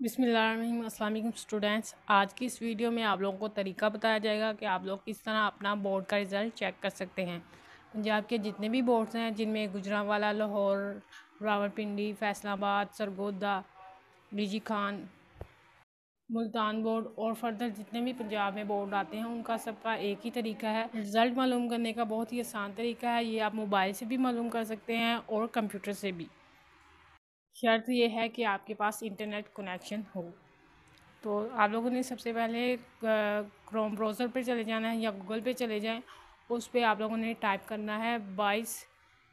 बिसमीम स्टूडेंट्स, आज की इस वीडियो में आप लोगों को तरीका बताया जाएगा कि आप लोग किस तरह अपना बोर्ड का रिज़ल्ट चेक कर सकते हैं। पंजाब के जितने भी बोर्ड्स हैं, जिनमें गुजरावाला, लाहौर, रावलपिंडी, फैसलाबाद, सरगोदा बीजी खान, मुल्तान बोर्ड और फर्दर जितने भी पंजाब में बोर्ड आते हैं, उनका सबका एक ही तरीका है। रिज़ल्ट मालूम करने का बहुत ही आसान तरीका है, ये आप मोबाइल से भी मालूम कर सकते हैं और कंप्यूटर से भी। शर्त ये है कि आपके पास इंटरनेट कनेक्शन हो। तो आप लोगों ने सबसे पहले क्रोम ब्राउज़र पे चले जाना है या गूगल पे चले जाएँ, उस पर आप लोगों ने टाइप करना है बाईस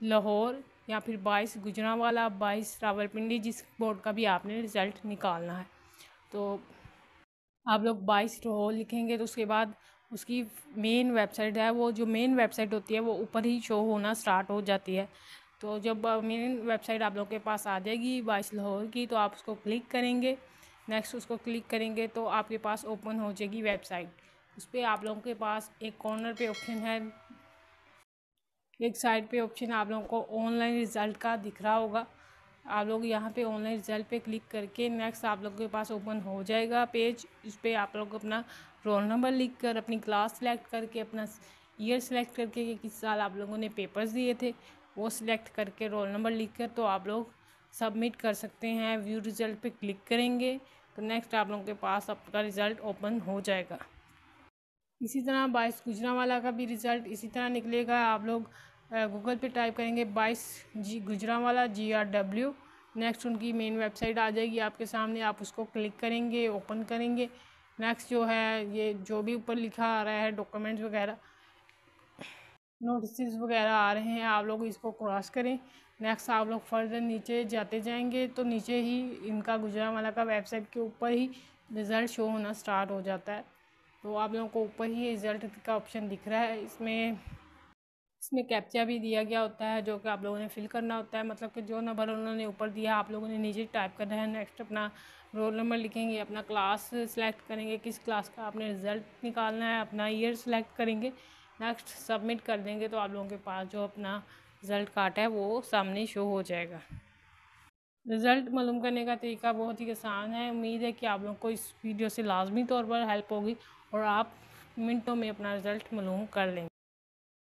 लाहौर या फिर बाईस गुजरावाला, बाईस रावलपिंडी जिस बोर्ड का भी आपने रिज़ल्ट निकालना है। तो आप लोग बाईस लाहौर लिखेंगे तो उसके बाद उसकी मेन वेबसाइट है वो, जो मेन वेबसाइट होती है वो ऊपर ही शो होना स्टार्ट हो जाती है। तो जब मेन वेबसाइट आप लोग के पास आ जाएगी बाईस लाहौर की तो आप उसको क्लिक करेंगे। नेक्स्ट उसको क्लिक करेंगे तो आपके पास ओपन हो जाएगी वेबसाइट। उस पर आप लोगों के पास एक कॉर्नर पे ऑप्शन है। एक साइड पे ऑप्शन आप लोगों को ऑनलाइन रिज़ल्ट का दिख रहा होगा। आप लोग यहाँ पे ऑनलाइन रिज़ल्ट पे क्लिक करके नेक्स्ट आप लोगों के पास ओपन हो जाएगा पेज। इस पर आप लोग अपना रोल नंबर लिख कर अपनी क्लास सेलेक्ट करके, अपना ईयर सेलेक्ट करके कि किस साल आप लोगों ने पेपर्स दिए थे। वो सिलेक्ट करके रोल नंबर लिख कर तो आप लोग सबमिट कर सकते हैं। व्यू रिज़ल्ट पे क्लिक करेंगे तो नेक्स्ट आप लोगों के पास आपका रिज़ल्ट ओपन हो जाएगा। इसी तरह बाईस गुजरा वाला का भी रिज़ल्ट इसी तरह निकलेगा। आप लोग गूगल पे टाइप करेंगे बाईस जी Gujranwala G R W next उनकी मेन वेबसाइट आ जाएगी आपके सामने। आप उसको क्लिक करेंगे ओपन करेंगे। नेक्स्ट जो है, ये जो भी ऊपर लिखा आ रहा है डॉक्यूमेंट्स वगैरह नोटिस वगैरह आ रहे हैं, आप लोग इसको क्रॉस करें। नेक्स्ट आप लोग फर्दर नीचे जाते जाएँगे तो नीचे ही इनका गुजरावाला का वेबसाइट के ऊपर ही रिज़ल्ट शो होना स्टार्ट हो जाता है। तो आप लोगों को ऊपर ही रिज़ल्ट का ऑप्शन दिख रहा है। इसमें इसमें कैप्चा भी दिया गया होता है जो कि आप लोगों ने फिल करना होता है। मतलब कि जो नंबर उन्होंने ऊपर दिया, आप लोगों ने नीचे टाइप करना है। नेक्स्ट अपना रोल नंबर लिखेंगे, अपना क्लास सेलेक्ट करेंगे, किस क्लास का आपने रिज़ल्ट निकालना है, अपना ईयर सेलेक्ट करेंगे। नेक्स्ट सबमिट कर देंगे तो आप लोगों के पास जो अपना रिज़ल्ट कार्ड है, वो सामने शो हो जाएगा। रिज़ल्ट मालूम करने का तरीका बहुत ही आसान है। उम्मीद है कि आप लोगों को इस वीडियो से लाजमी तौर पर हेल्प होगी और आप मिनटों में अपना रिज़ल्ट मालूम कर लेंगे।